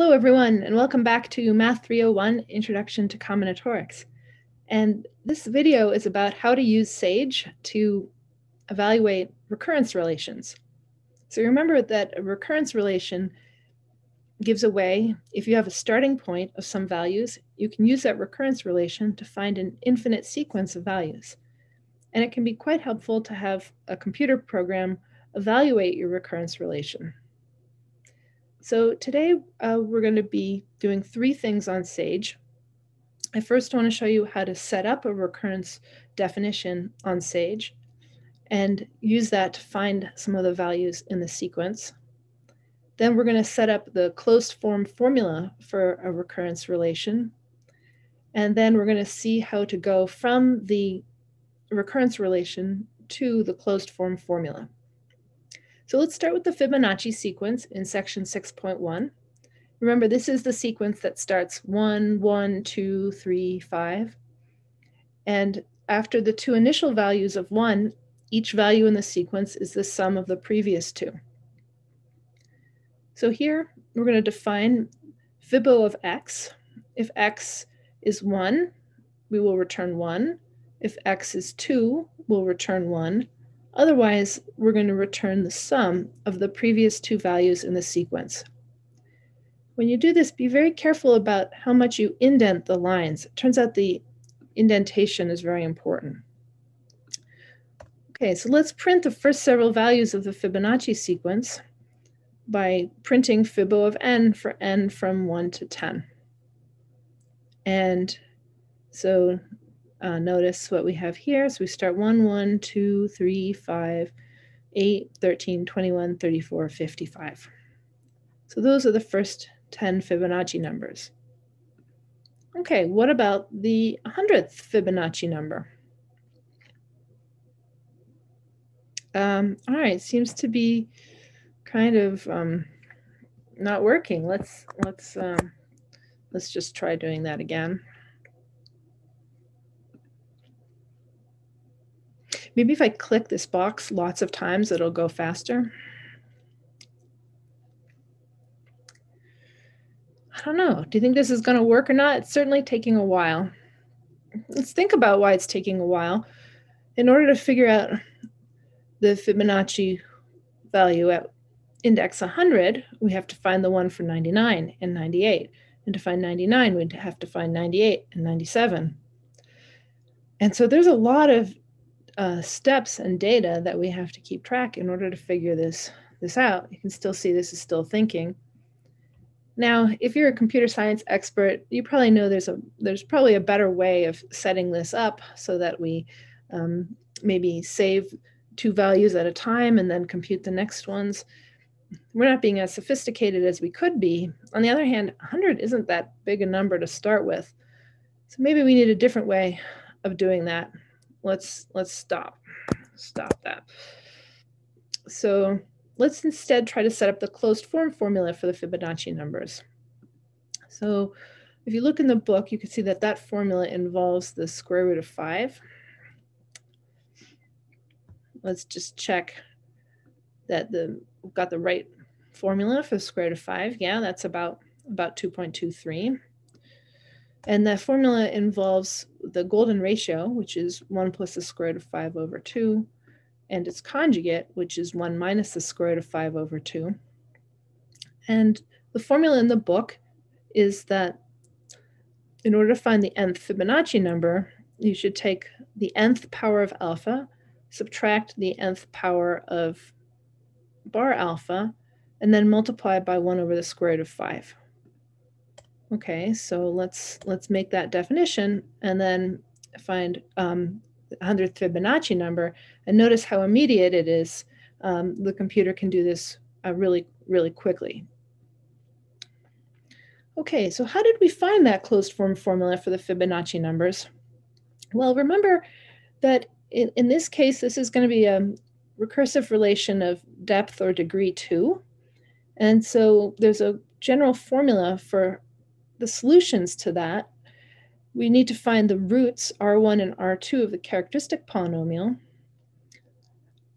Hello, everyone, and welcome back to Math 301 Introduction to Combinatorics. And this video is about how to use SAGE to evaluate recurrence relations. So remember that a recurrence relation gives a way, if you have a starting point of some values, you can use that recurrence relation to find an infinite sequence of values. And it can be quite helpful to have a computer program evaluate your recurrence relation. So today uh, we're going to be doing three things on SAGE. I first want to show you how to set up a recurrence definition on SAGE and use that to find some of the values in the sequence. Then we're going to set up the closed form formula for a recurrence relation. And then we're going to see how to go from the recurrence relation to the closed form formula. So let's start with the Fibonacci sequence in section 6.1. Remember, this is the sequence that starts 1, 1, 2, 3, 5. And after the two initial values of 1, each value in the sequence is the sum of the previous two. So here we're going to define Fibo of x. If x is 1, we will return 1. If x is 2, we'll return 1. Otherwise, we're going to return the sum of the previous two values in the sequence. When you do this, be very careful about how much you indent the lines. It turns out the indentation is very important. Okay, so let's print the first several values of the Fibonacci sequence by printing Fibo of n for n from 1 to 10. And so uh, notice what we have here. So we start 1, 1, 2, 3, 5, 8, 13, 21, 34, 55. So those are the first 10 Fibonacci numbers. Okay, what about the 100th Fibonacci number? Um, all right, seems to be kind of um, not working. Let's let's um, let's just try doing that again. Maybe if I click this box lots of times, it'll go faster. I don't know. Do you think this is going to work or not? It's certainly taking a while. Let's think about why it's taking a while. In order to figure out the Fibonacci value at index 100, we have to find the one for 99 and 98. And to find 99, we'd have to find 98 and 97. And so there's a lot of uh, steps and data that we have to keep track in order to figure this, this out. You can still see this is still thinking. Now, if you're a computer science expert, you probably know there's a there's probably a better way of setting this up so that we um, maybe save two values at a time and then compute the next ones. We're not being as sophisticated as we could be. On the other hand, 100 isn't that big a number to start with. So maybe we need a different way of doing that let's let's stop stop that. So let's instead try to set up the closed form formula for the Fibonacci numbers. So if you look in the book you can see that that formula involves the square root of 5 let's just check that the we've got the right formula for the square root of 5 yeah that's about about 2.23 and the formula involves the golden ratio, which is 1 plus the square root of 5 over 2, and its conjugate, which is 1 minus the square root of 5 over 2. And the formula in the book is that in order to find the nth Fibonacci number, you should take the nth power of alpha, subtract the nth power of bar alpha, and then multiply by 1 over the square root of 5. Okay, so let's let's make that definition and then find um, the 100th Fibonacci number and notice how immediate it is. Um, the computer can do this uh, really, really quickly. Okay, so how did we find that closed form formula for the Fibonacci numbers? Well, remember that in, in this case, this is going to be a recursive relation of depth or degree 2. And so there's a general formula for the solutions to that, we need to find the roots R1 and R2 of the characteristic polynomial,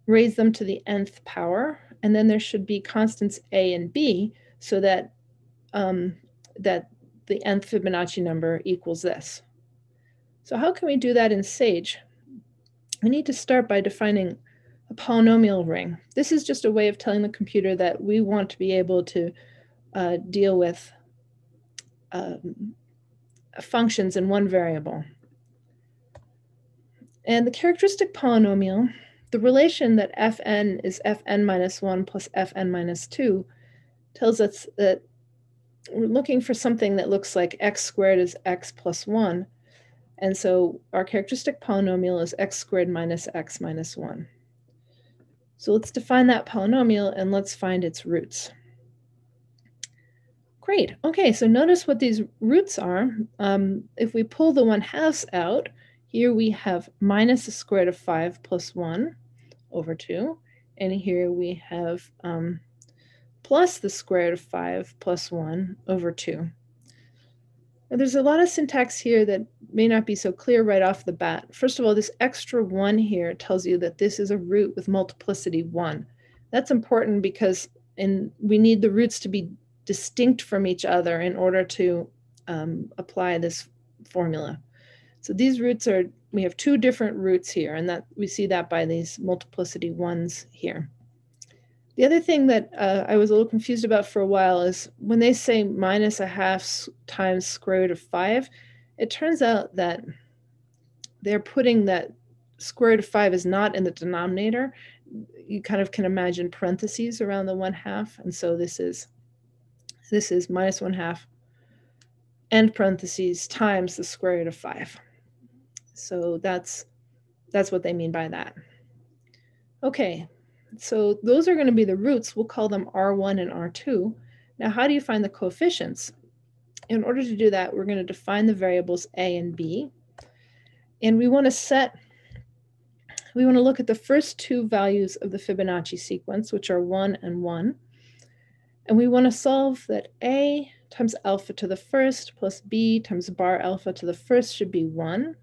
raise them to the nth power, and then there should be constants A and B so that um, that the nth Fibonacci number equals this. So how can we do that in SAGE? We need to start by defining a polynomial ring. This is just a way of telling the computer that we want to be able to uh, deal with um, functions in one variable. And the characteristic polynomial, the relation that fn is fn minus 1 plus fn minus 2 tells us that we're looking for something that looks like x squared is x plus 1. And so our characteristic polynomial is x squared minus x minus 1. So let's define that polynomial and let's find its roots. Great. Okay, so notice what these roots are. Um, if we pull the 1 halves out, here we have minus the square root of 5 plus 1 over 2. And here we have um, plus the square root of 5 plus 1 over 2. Now, there's a lot of syntax here that may not be so clear right off the bat. First of all, this extra 1 here tells you that this is a root with multiplicity 1. That's important because in, we need the roots to be distinct from each other in order to um, apply this formula. So these roots are, we have two different roots here, and that we see that by these multiplicity 1s here. The other thing that uh, I was a little confused about for a while is when they say minus a half times square root of 5, it turns out that they're putting that square root of 5 is not in the denominator. You kind of can imagine parentheses around the 1 half. And so this is, this is minus 1 half end parentheses times the square root of 5. So that's, that's what they mean by that. Okay, so those are going to be the roots. We'll call them R1 and R2. Now, how do you find the coefficients? In order to do that, we're going to define the variables A and B. And we want to set, we want to look at the first two values of the Fibonacci sequence, which are 1 and 1. And we want to solve that A times alpha to the first plus B times bar alpha to the first should be 1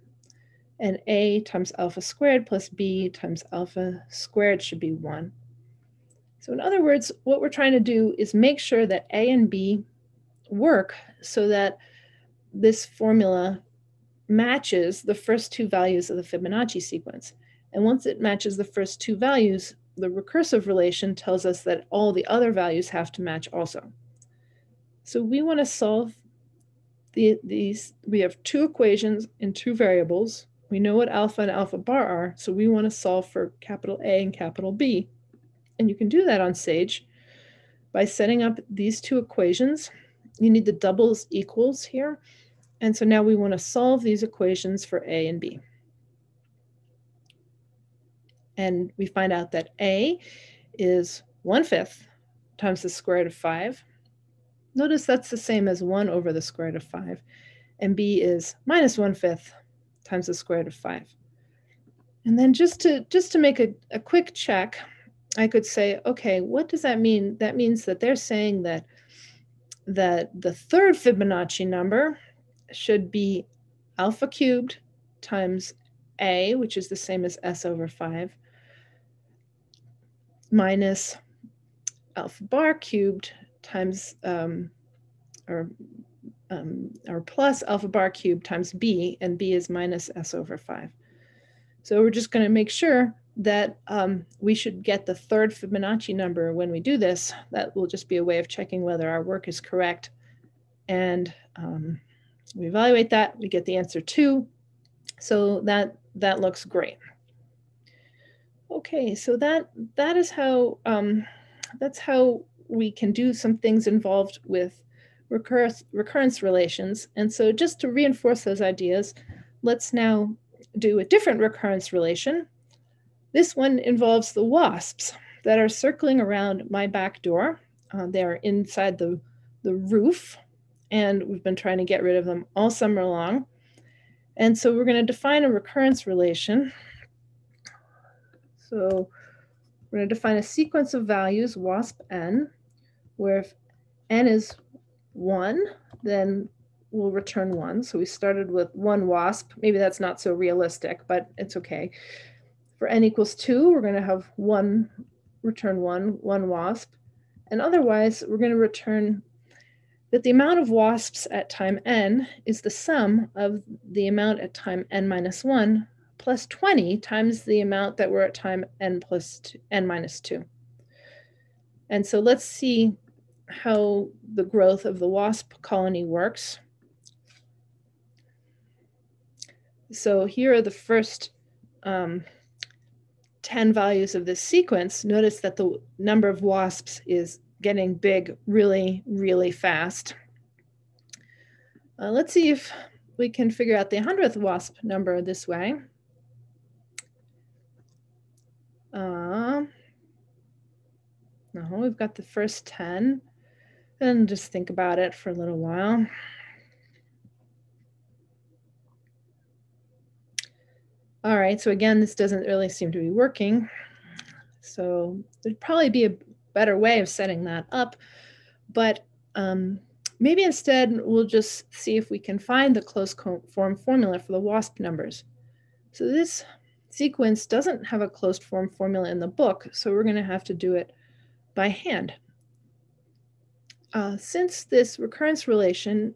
and a times alpha squared plus b times alpha squared should be 1. So in other words, what we're trying to do is make sure that a and b work so that this formula matches the first two values of the Fibonacci sequence. And once it matches the first two values, the recursive relation tells us that all the other values have to match also. So we want to solve the, these, we have two equations in two variables, we know what alpha and alpha bar are, so we want to solve for capital A and capital B. And you can do that on SAGE by setting up these two equations. You need the doubles equals here. And so now we want to solve these equations for A and B. And we find out that A is 1 fifth times the square root of 5. Notice that's the same as 1 over the square root of 5. And B is minus 1 fifth times the square root of 5. And then just to just to make a, a quick check, I could say, okay, what does that mean? That means that they're saying that that the third Fibonacci number should be alpha cubed times a, which is the same as s over 5, minus alpha bar cubed times, um, or um, or plus alpha bar cubed times b, and b is minus s over 5. So we're just going to make sure that um, we should get the third Fibonacci number when we do this. That will just be a way of checking whether our work is correct. And um, we evaluate that, we get the answer 2. So that, that looks great. Okay, so that that is how um, that's how we can do some things involved with recurrence, recurrence relations. And so just to reinforce those ideas, let's now do a different recurrence relation. This one involves the wasps that are circling around my back door. Uh, they're inside the, the roof, and we've been trying to get rid of them all summer long. And so we're going to define a recurrence relation. So we're going to define a sequence of values, wasp n, where if n is one, then we'll return one. So we started with one wasp. Maybe that's not so realistic, but it's okay. For n equals two, we're going to have one, return one, one wasp. And otherwise, we're going to return that the amount of wasps at time n is the sum of the amount at time n minus 1 plus 20 times the amount that were at time n plus two, n minus 2. And so let's see how the growth of the wasp colony works. So here are the first um, 10 values of this sequence. Notice that the number of wasps is getting big really, really fast. Uh, let's see if we can figure out the 100th wasp number this way. Uh, no, we've got the first 10. And just think about it for a little while. All right, so again, this doesn't really seem to be working. So there'd probably be a better way of setting that up, but um, maybe instead we'll just see if we can find the closed form formula for the WASP numbers. So this sequence doesn't have a closed form formula in the book, so we're gonna have to do it by hand. Uh, since this recurrence relation,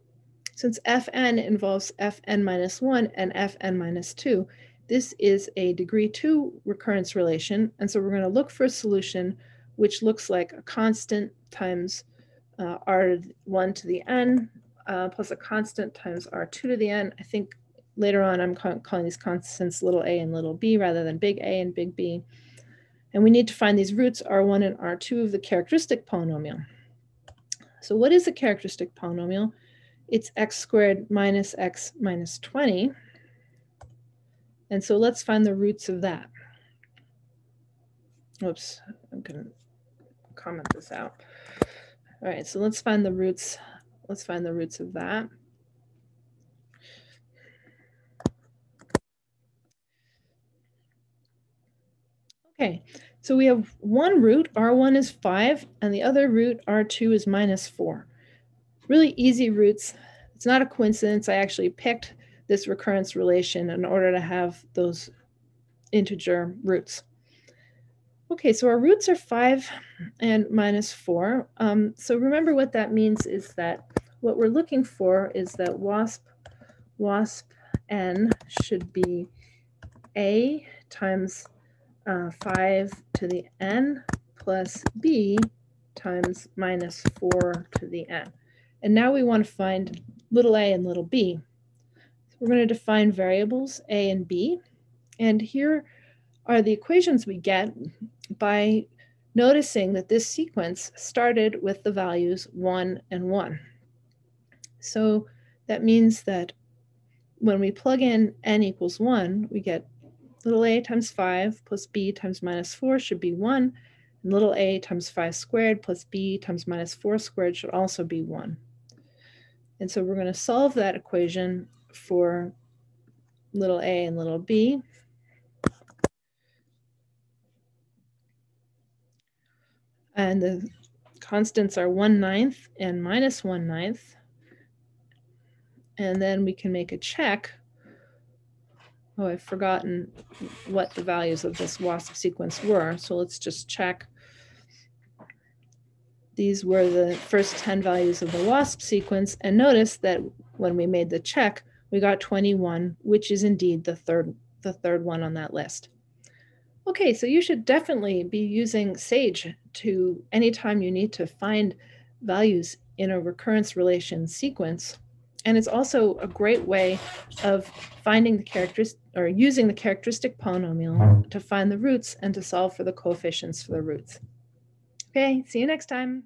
since Fn involves Fn minus one and Fn minus two, this is a degree two recurrence relation. And so we're going to look for a solution which looks like a constant times uh, r1 to the n uh, plus a constant times r2 to the n. I think later on I'm ca calling these constants little a and little b rather than big A and big B. And we need to find these roots r1 and r2 of the characteristic polynomial. So what is a characteristic polynomial? It's x squared minus x minus 20. And so let's find the roots of that. Oops, I'm going to comment this out. All right, so let's find the roots. Let's find the roots of that. Okay, so we have one root, R1 is 5, and the other root, R2 is minus 4. Really easy roots. It's not a coincidence. I actually picked this recurrence relation in order to have those integer roots. Okay, so our roots are 5 and minus 4. Um, so remember what that means is that what we're looking for is that WASP, WASP n should be a times uh, 5 to the n plus b times minus 4 to the n. And now we want to find little a and little b. We're going to define variables a and b. And here are the equations we get by noticing that this sequence started with the values 1 and 1. So that means that when we plug in n equals 1, we get little a times 5 plus b times minus 4 should be 1. And little a times 5 squared plus b times minus 4 squared should also be 1. And so we're going to solve that equation for little a and little b. And the constants are 1 ninth and minus 1 ninth. And then we can make a check. Oh, I've forgotten what the values of this WASP sequence were. So let's just check. These were the first 10 values of the WASP sequence. And notice that when we made the check, we got 21, which is indeed the third, the third one on that list. Okay, so you should definitely be using SAGE to anytime you need to find values in a recurrence relation sequence. And it's also a great way of finding the characteristic or using the characteristic polynomial to find the roots and to solve for the coefficients for the roots. Okay, see you next time.